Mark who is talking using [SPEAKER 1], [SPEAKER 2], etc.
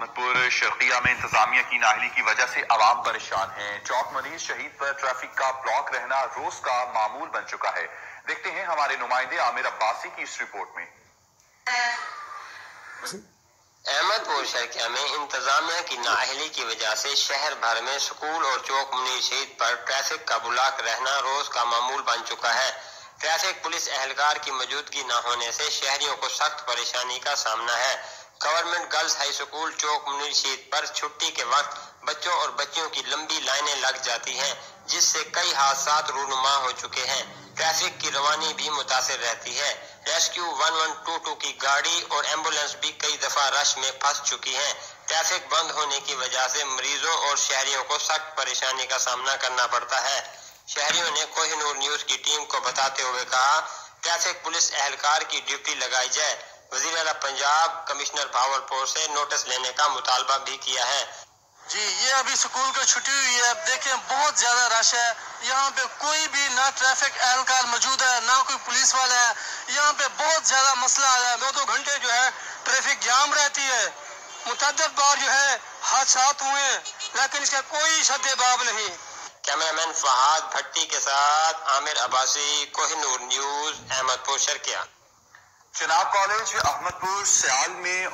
[SPEAKER 1] अहमदपुर शर्किया में इंतजामिया की नाहली की वजह से आवाम परेशान हैं। चौक मनीज शहीद पर ट्रैफ़िक का ब्लॉक रहना रोज का मामूल बन चुका है। देखते हैं हमारे नुमाइंदे आमिर अब्बासी की इस रिपोर्ट में।
[SPEAKER 2] अहमदपुर शर्किया में इंतजामिया की नाहली की वजह से शहर भर में स्कूल और चौक मुनीर शहीद पर ट्रैफ़िक का ब्लॉक रहना रोज का मामूल बन चुका है। ट्रैफ़िक पुलिस एहलकार की मौजूदगी न होने से शहरियों को सख्त परेशानी का सामना है। Government girls high school, Chowk, Munir Shaheed पर छुट्टी के वक्त बच्चों और बच्चियों की लंबी लाइनें लग जाती हैं, जिससे कई हादसा रूनुमा हो चुके हैं। ट्रैफ़िक की रवानी भी मुतासर रहती है। रेस्क्यू 1122 की गाड़ी और एंबुलेंस भी कई दफ़ा रश में फंस चुकी हैं। ट्रैफ़िक बंद होने की वजह से मरीजों और शहरियों को सख्त परेशानी का सामना करना पड़ता है। शहरियों ने कोहिनूर न्यूज़ की टीम को बताते हुए कहा, ट्रैफ़िक पुलिस एहलकार की ड्यूटी लगाई जाए। वज़ीर अला पंजाब कमिश्नर भावलपुर से नोटिस लेने का मुतालबा भी किया है।
[SPEAKER 3] जी ये अभी स्कूल को छुट्टी हुई है। देखें बहुत ज़्यादा रश है। यहाँ पे कोई भी ना ट्रैफ़िक एहलकार मौजूद है ना कोई पुलिस वाला है। यहाँ पे बहुत ज़्यादा मसला आ है। दो दो घंटे जो है ट्रैफ़िक जाम रहती है। मुतद बार जो है हादसा हुए लेकिन इसका कोई सद्देबाब नहीं।
[SPEAKER 2] कैमरामैन फहाद भट्टी के साथ आमिर अब्बासी कोहिनूर न्यूज़ अहमदपुर शर्किया।
[SPEAKER 1] चनाब कॉलेज अहमदपुर सियाल में